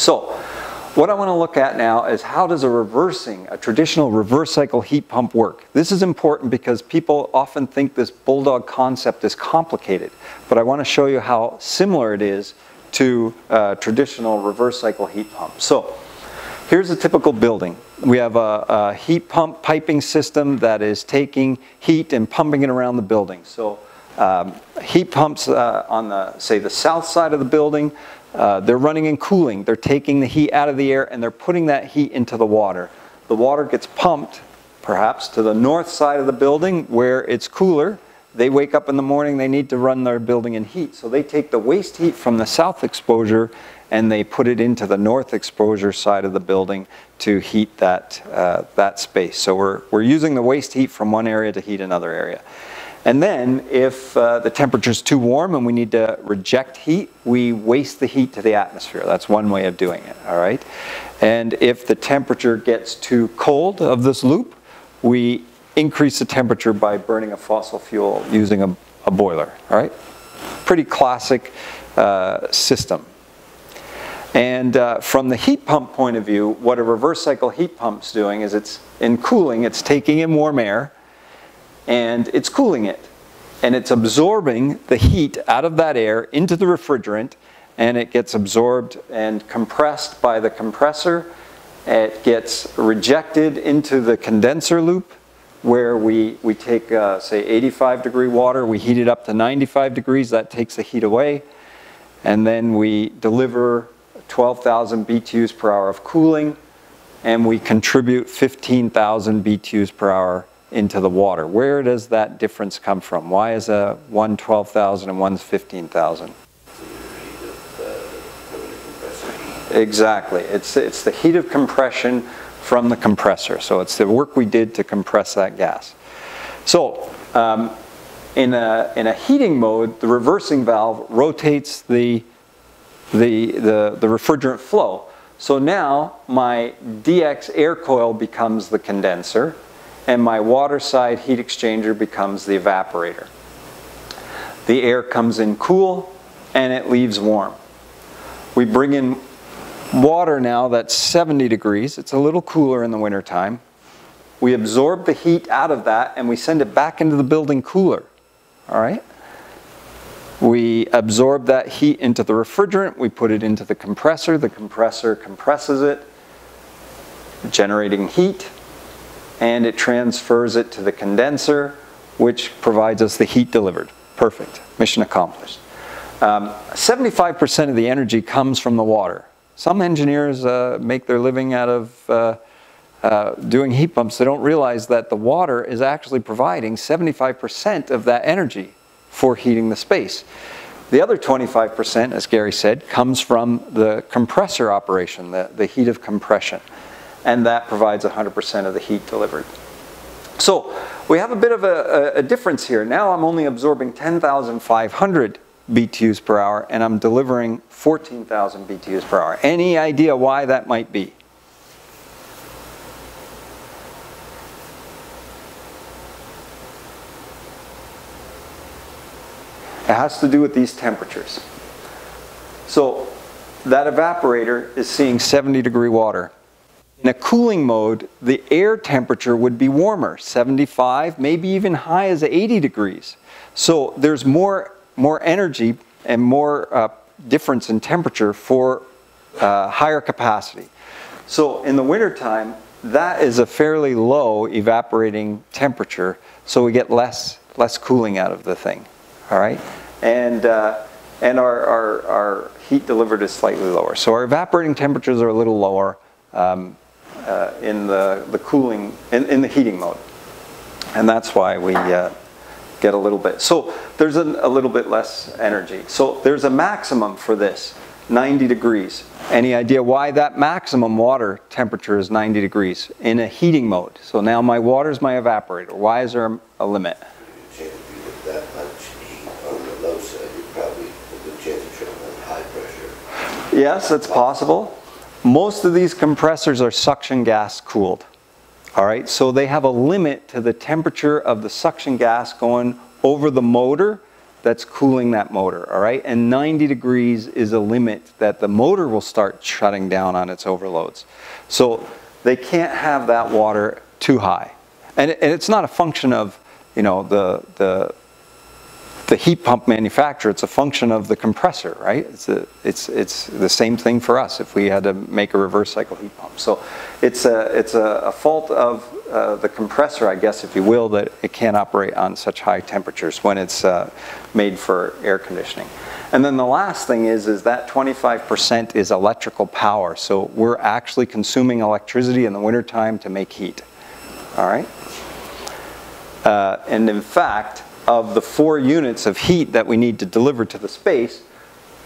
So what I want to look at now is how does a reversing, a traditional reverse cycle heat pump work? This is important because people often think this bulldog concept is complicated, but I want to show you how similar it is to a traditional reverse cycle heat pump. So here's a typical building. We have a, a heat pump piping system that is taking heat and pumping it around the building. So um, heat pumps uh, on the, say, the south side of the building uh, they're running and cooling. They're taking the heat out of the air and they're putting that heat into the water. The water gets pumped, perhaps, to the north side of the building where it's cooler. They wake up in the morning, they need to run their building in heat. So they take the waste heat from the south exposure and they put it into the north exposure side of the building to heat that, uh, that space. So we're, we're using the waste heat from one area to heat another area. And then if uh, the temperature is too warm and we need to reject heat, we waste the heat to the atmosphere. That's one way of doing it, all right? And if the temperature gets too cold of this loop, we increase the temperature by burning a fossil fuel using a, a boiler, all right? Pretty classic uh, system. And uh, from the heat pump point of view, what a reverse cycle heat pump's doing is it's in cooling, it's taking in warm air, and it's cooling it. And it's absorbing the heat out of that air into the refrigerant and it gets absorbed and compressed by the compressor. It gets rejected into the condenser loop where we, we take, uh, say, 85 degree water, we heat it up to 95 degrees, that takes the heat away. And then we deliver 12,000 BTUs per hour of cooling, and we contribute 15,000 BTUs per hour into the water. Where does that difference come from? Why is a one 12,000 and one's 15,000? Exactly. It's, it's the heat of compression from the compressor. So it's the work we did to compress that gas. So um, in, a, in a heating mode, the reversing valve rotates the, the, the, the refrigerant flow. So now my DX air coil becomes the condenser and my water side heat exchanger becomes the evaporator. The air comes in cool and it leaves warm. We bring in water now that's 70 degrees. It's a little cooler in the wintertime. We absorb the heat out of that and we send it back into the building cooler. All right? We absorb that heat into the refrigerant. We put it into the compressor. The compressor compresses it, generating heat and it transfers it to the condenser, which provides us the heat delivered. Perfect, mission accomplished. 75% um, of the energy comes from the water. Some engineers uh, make their living out of uh, uh, doing heat pumps. They don't realize that the water is actually providing 75% of that energy for heating the space. The other 25%, as Gary said, comes from the compressor operation, the, the heat of compression and that provides 100% of the heat delivered. So we have a bit of a, a difference here. Now I'm only absorbing 10,500 BTUs per hour and I'm delivering 14,000 BTUs per hour. Any idea why that might be? It has to do with these temperatures. So that evaporator is seeing 70 degree water. In a cooling mode, the air temperature would be warmer, 75, maybe even high as 80 degrees. So there's more, more energy and more uh, difference in temperature for uh, higher capacity. So in the wintertime, that is a fairly low evaporating temperature, so we get less, less cooling out of the thing, all right? And, uh, and our, our, our heat delivered is slightly lower. So our evaporating temperatures are a little lower. Um, uh, in the, the cooling, in, in the heating mode. And that's why we uh, get a little bit. So there's a, a little bit less energy. So there's a maximum for this, 90 degrees. Any idea why that maximum water temperature is 90 degrees in a heating mode? So now my water is my evaporator. Why is there a limit? Yes, that's possible. Most of these compressors are suction gas cooled. All right, so they have a limit to the temperature of the suction gas going over the motor that's cooling that motor, all right? And 90 degrees is a limit that the motor will start shutting down on its overloads. So they can't have that water too high. And, and it's not a function of, you know, the, the heat pump manufacturer, it's a function of the compressor, right? It's, a, it's, it's the same thing for us if we had to make a reverse cycle heat pump. So it's a, it's a, a fault of uh, the compressor, I guess, if you will, that it can't operate on such high temperatures when it's uh, made for air conditioning. And then the last thing is, is that 25% is electrical power. So we're actually consuming electricity in the wintertime to make heat. All right? Uh, and in fact, of the four units of heat that we need to deliver to the space,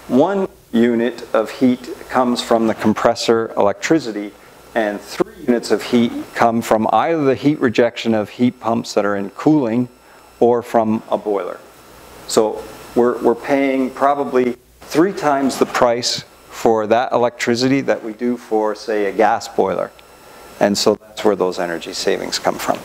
one unit of heat comes from the compressor electricity and three units of heat come from either the heat rejection of heat pumps that are in cooling or from a boiler. So we're, we're paying probably three times the price for that electricity that we do for, say, a gas boiler. And so that's where those energy savings come from.